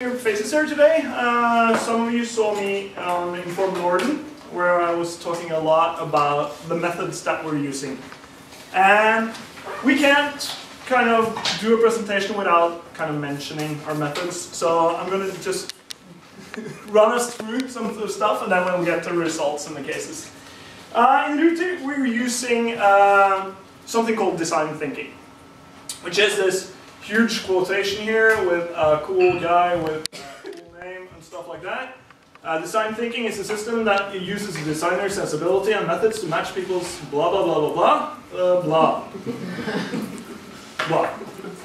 your faces here today. Uh, some of you saw me on Inform Norden, where I was talking a lot about the methods that we're using. And we can't kind of do a presentation without kind of mentioning our methods. So I'm going to just run us through some of the stuff and then we'll get to results in the cases. Uh, in Ruter, we're using uh, something called design thinking, which is this huge quotation here with a cool guy with a cool name and stuff like that. Uh, design thinking is a system that uses designer sensibility and methods to match people's blah blah blah blah blah uh, blah blah.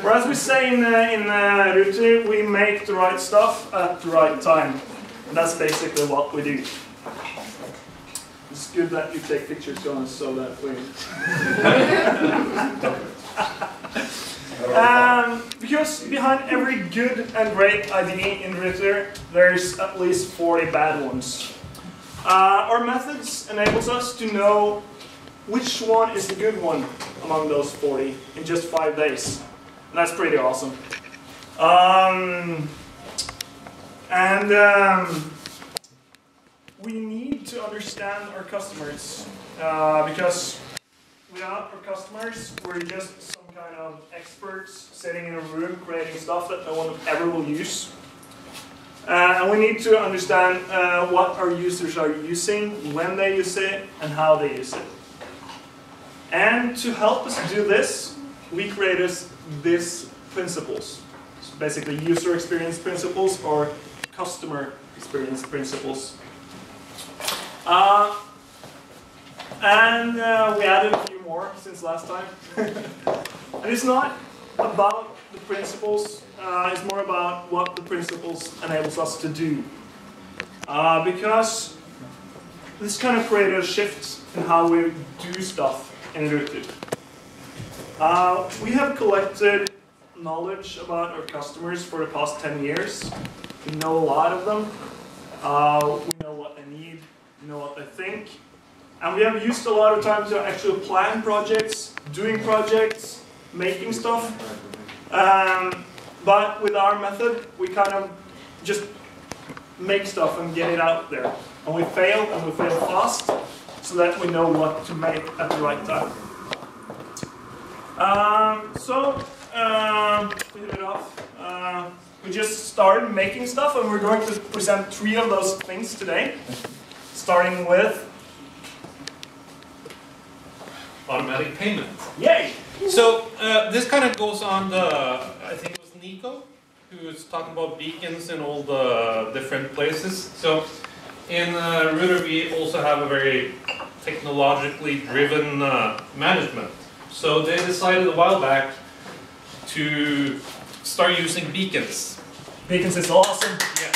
Whereas we say in uh, in uh, we make the right stuff at the right time. And that's basically what we do. It's good that you take pictures, Jonas, so that we. Um, because behind every good and great idea in Ruter, there's at least 40 bad ones. Uh, our methods enables us to know which one is the good one among those 40 in just five days. And that's pretty awesome. Um, and um, we need to understand our customers uh, because without our customers, we're just kind of experts sitting in a room creating stuff that no one ever will use. Uh, and we need to understand uh, what our users are using, when they use it, and how they use it. And to help us do this, we created these principles. So basically user experience principles or customer experience principles. Uh, and uh, we added a few more since last time. And it's not about the principles, uh, it's more about what the principles enables us to do. Uh, because this kind of created a shift in how we do stuff in Ruter. Uh, we have collected knowledge about our customers for the past 10 years. We know a lot of them. Uh, we know what they need, we know what they think. And we have used a lot of time to actually plan projects, doing projects, making stuff. Um, but with our method, we kind of just make stuff and get it out there. And we fail, and we fail fast, so that we know what to make at the right time. Um, so, uh, to hit it off, uh, we just started making stuff, and we're going to present three of those things today. Starting with automatic payment. Yay! So uh, this kind of goes on the, I think it was Nico, who was talking about beacons in all the different places. So in uh, Ruter we also have a very technologically driven uh, management. So they decided a while back to start using beacons. Beacons is awesome. Yes.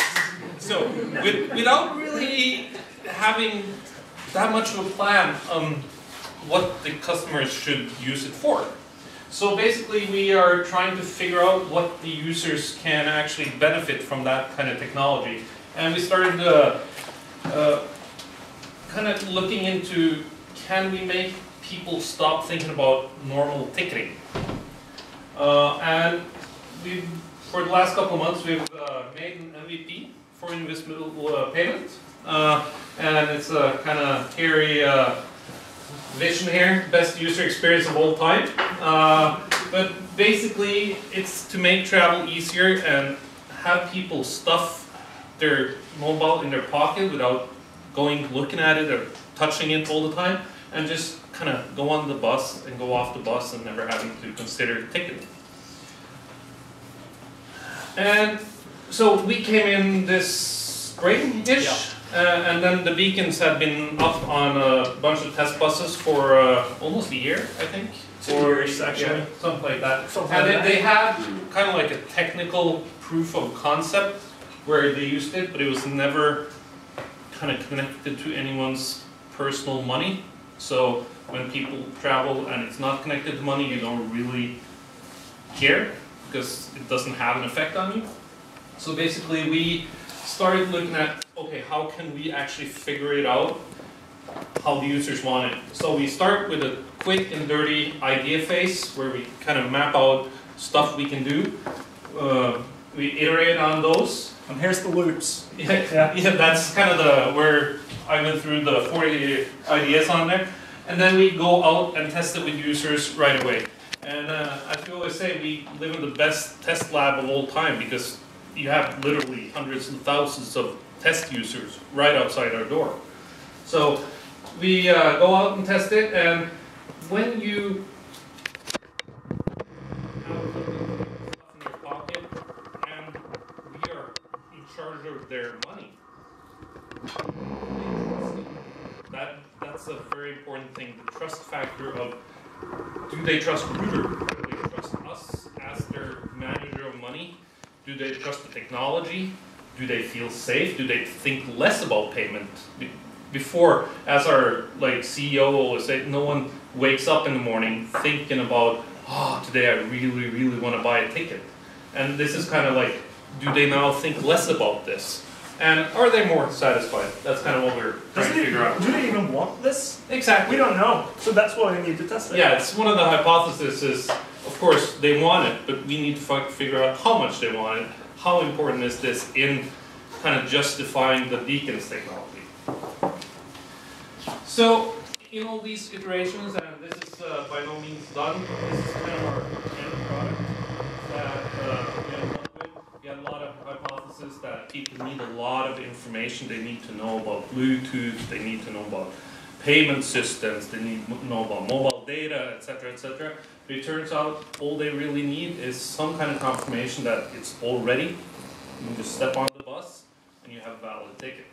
So with, without really having that much of a plan on what the customers should use it for. So basically we are trying to figure out what the users can actually benefit from that kind of technology. And we started uh, uh, kind of looking into can we make people stop thinking about normal ticketing. Uh, and we, for the last couple of months we've uh, made an MVP for invisible uh, payment. Uh, and it's a kind of hairy vision here, best user experience of all time. Uh, but basically, it's to make travel easier and have people stuff their mobile in their pocket without going looking at it or touching it all the time, and just kind of go on the bus and go off the bus and never having to consider ticketing. And so we came in this spring-ish. Yeah. Uh, and then the beacons have been up on a bunch of test buses for uh, almost a year, I think. Two years, actually. Yeah, something like that. Something and like they, they had kind of like a technical proof of concept where they used it, but it was never kind of connected to anyone's personal money. So when people travel and it's not connected to money, you don't really care because it doesn't have an effect on you. So basically we started looking at, okay, how can we actually figure it out how the users want it. So we start with a quick and dirty idea phase where we kind of map out stuff we can do. Uh, we iterate on those. And here's the loops. Yeah, Yeah. yeah, that's kind of the where I went through the 40 ideas on there, and then we go out and test it with users right away. And uh, as we always say, we live in the best test lab of all time because you have literally hundreds and thousands of test users right outside our door. So we uh, go out and test it, and when you charge of their money, that that's a very important thing. The trust factor of do they trust Ruter? Do they trust us as their manager of money? Do they trust the technology? Do they feel safe? Do they think less about payment? Before, as our like CEO always said, no one wakes up in the morning thinking about, oh, today I really, really want to buy a ticket. And this is kind of like, do they now think less about this? And are they more satisfied? That's kind of what we're trying to figure out. do they even want this? Exactly. We don't know. So that's why we need to test it. Yeah, it's one of the hypotheses is, of course, they want it, but we need to fi- figure out how much they want it. How important is this in kind of justifying the beacons technology? So, in all these iterations, and this is uh, by no means done, this is kind of our end product that uh, we ended up with. We had a lot of hypotheses that people need a lot of information. They need to know about Bluetooth, they need to know about payment systems, they need to know about mobile data, etc., etc. But it turns out all they really need is some kind of confirmation that it's all ready. You just step on the bus and you have a valid ticket.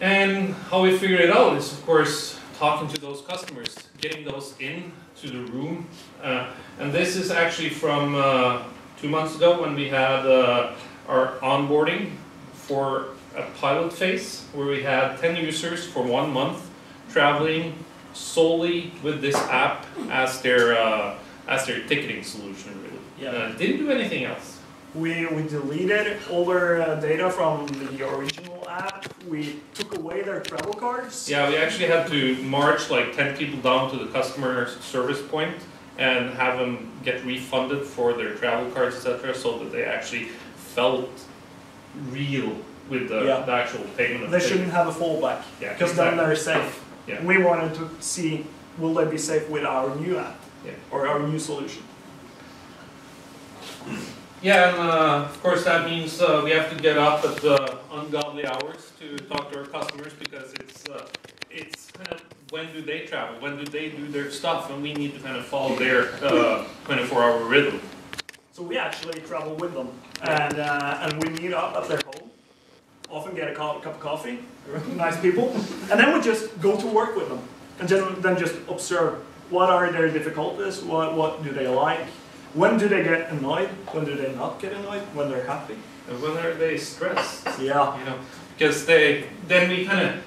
And how we figure it out is, of course, talking to those customers, getting those in to the room. Uh, and this is actually from uh, two months ago when we had uh, our onboarding for a pilot phase where we had 10 users for one month traveling solely with this app as their, uh, as their ticketing solution, really. Yeah. Uh, didn't do anything else. We, we deleted all their uh, data from the original app. We took away their travel cards. Yeah, we actually had to march like 10 people down to the customer service point and have them get refunded for their travel cards, etc., so that they actually felt real with the, Yeah. the actual payment of They the shouldn't have a fallback Yeah, because then they're safe. Yeah. We wanted to see will they be safe with our new app Yeah. or our new solution. Yeah, and uh, of course that means uh, we have to get up at uh, ungodly hours to talk to our customers because it's uh, it's kind of when do they travel, when do they do their stuff, and we need to kind of follow their 24-hour rhythm. So we actually travel with them and uh, and we meet up at their home. Often get a cup of coffee, nice people, and then we just go to work with them and then, then just observe what are their difficulties, what what do they like, when do they get annoyed, when do they not get annoyed, when they're happy. And when are they stressed? Yeah. you know, because they then we kind of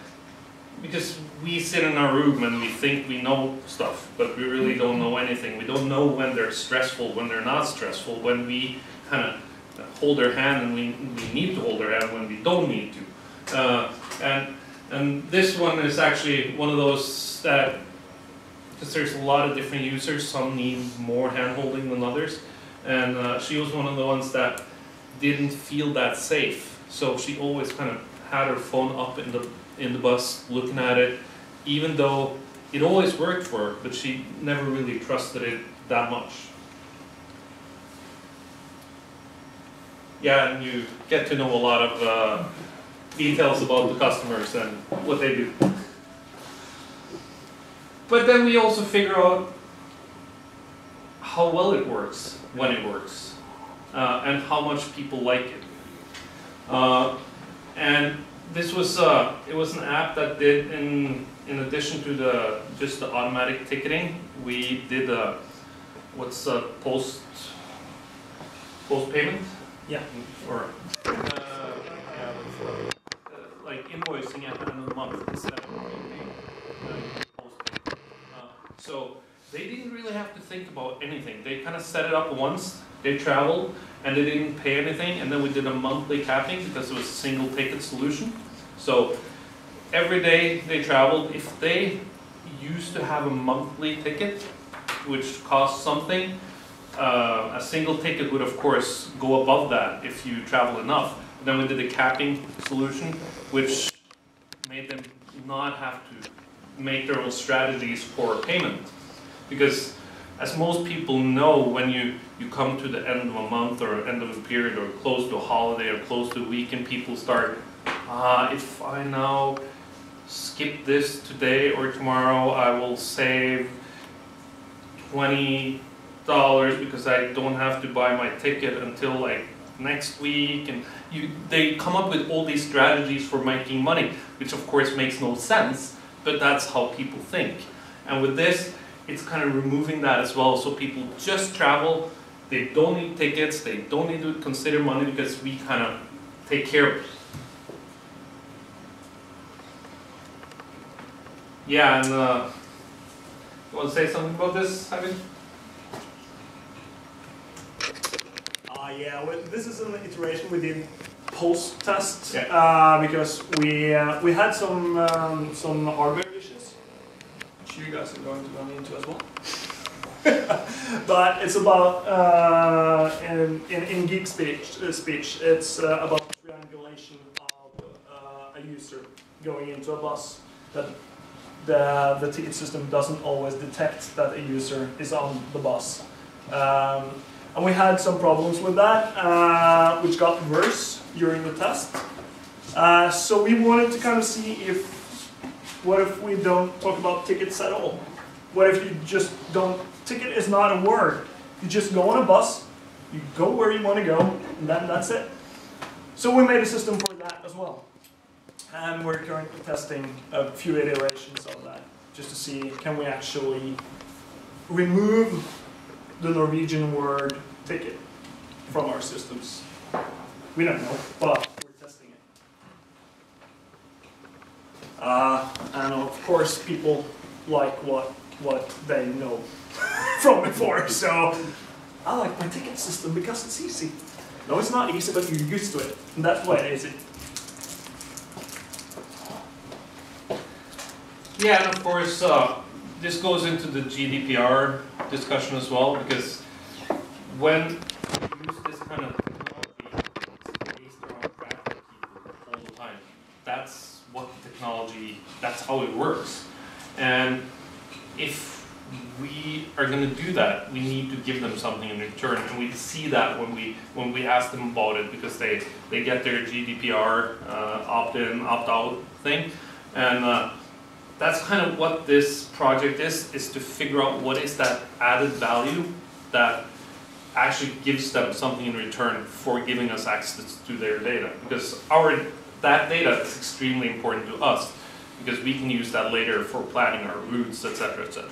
because we sit in our room and we think we know stuff, but we really don't know anything. We don't know when they're stressful, when they're not stressful, when we kind of hold their hand and we, we need to hold their hand when we don't need to. Uh, and and this one is actually one of those that because there's a lot of different users, some need more hand holding than others, and uh, she was one of the ones that didn't feel that safe. So she always kind of had her phone up in the in the bus, looking at it, even though it always worked for her, but she never really trusted it that much. Yeah, and you get to know a lot of uh, details about the customers and what they do. But then we also figure out how well it works when it works uh, and how much people like it. Uh, and this was uh, it was an app that did in in addition to the just the automatic ticketing, we did a what's a post post payment Yeah. or uh, yeah, what's the, uh, like invoicing at the end of the month instead of uh, postpaid. Uh, so they didn't really have to think about anything. They kind of set it up once. They traveled and they didn't pay anything. And then we did a monthly capping because it was a single ticket solution. So every day they traveled, if they used to have a monthly ticket, which cost something, uh, a single ticket would of course go above that if you travel enough. Then we did a capping solution, which made them not have to make their own strategies for payment. Because as most people know, when you, you come to the end of a month or end of a period or close to a holiday or close to a weekend, people start, ah, if I now skip this today or tomorrow, I will save twenty dollars because I don't have to buy my ticket until like next week. And you they come up with all these strategies for making money which of course makes no sense but that's how people think. And with this it's kind of removing that as well so people just travel they don't need tickets they don't need to consider money because we kind of take care of it yeah and uh, you want to say something about this Eivind? Uh, yeah, well, this is an iteration we did post test Yeah. uh, because we uh, we had some um, some hardware issues, you guys are going to run into as well. but it's about uh, in, in in geek speech uh, speech it's uh, about triangulation of uh, a user going into a bus that the the ticket system doesn't always detect that a user is on the bus. Um, and we had some problems with that, uh, which got worse during the test. Uh, so we wanted to kind of see if, what if we don't talk about tickets at all? What if you just don't, ticket is not a word. You just go on a bus, you go where you want to go, and then that's it. So we made a system for that as well. And we're currently testing a few iterations of that, just to see can we actually remove the Norwegian word ticket from our systems. We don't know, but we're testing it. Uh, and of course, people like what what they know from before. So I like my ticket system because it's easy. No, it's not easy, but you're used to it, and that's why it is it. Yeah, and of course, uh, this goes into the GDPR discussion as well, because when you use this kind of technology, it's based around traffic keeping all the time. That's what that's how it works. And if we are going to do that, we need to give them something in return, and we see that when we when we ask them about it, because they they get their GDPR uh, opt-in, opt-out thing, and. Uh, that's kind of what this project is, is to figure out what is that added value that actually gives them something in return for giving us access to their data. Because our, that data is extremely important to us, because we can use that later for planning our routes, etc., etc.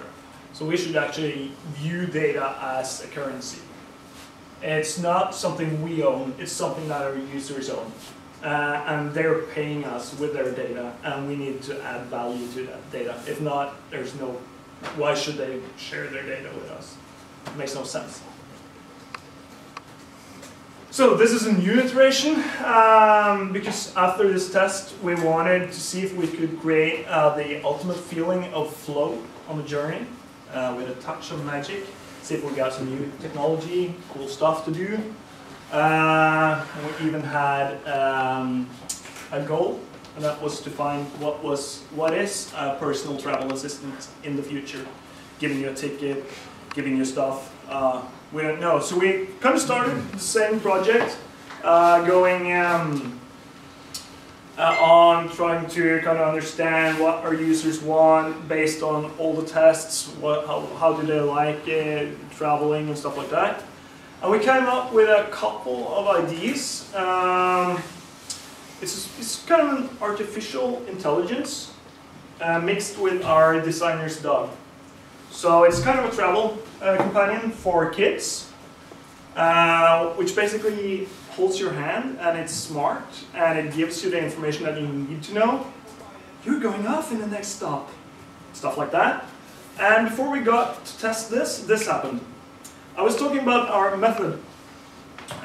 So we should actually view data as a currency. It's not something we own, it's something that our users own. Uh, and they're paying us with their data, and we need to add value to that data. If not, there's no, why should they share their data with us? It makes no sense. So this is a new iteration, um, because after this test, we wanted to see if we could create uh, the ultimate feeling of flow on the journey uh, with a touch of magic. See if we got some new technology, cool stuff to do. Uh, we even had um, a goal, and that was to find what was what is a personal travel assistant in the future, giving you a ticket, giving you stuff. We don't know. So we kind of started the same project, uh, going um, uh, on trying to kind of understand what our users want based on all the tests, what, how, how do they like it, traveling and stuff like that. And we came up with a couple of ideas. Um, it's, it's kind of an artificial intelligence uh, mixed with our designer's dog. So it's kind of a travel uh, companion for kids, uh, which basically holds your hand and it's smart and it gives you the information that you need to know. You're going off in the next stop. Stuff like that. And before we got to test this, this happened. I was talking about our method.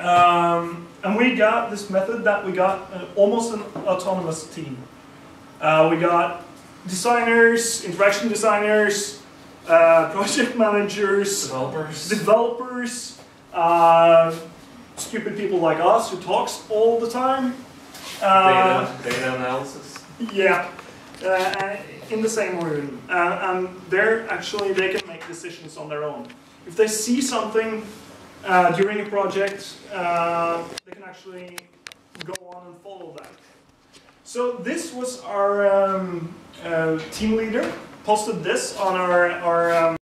Um, and we got this method that we got uh, almost an autonomous team. Uh, we got designers, interaction designers, uh, project managers, Developers. developers, uh, stupid people like us who talks all the time. Uh, data, data analysis. yeah, uh, in the same room, uh, and they're actually they can make decisions on their own. If they see something uh, during a project, uh, they can actually go on and follow that. So this was our um, uh, team leader posted this on our our. Um,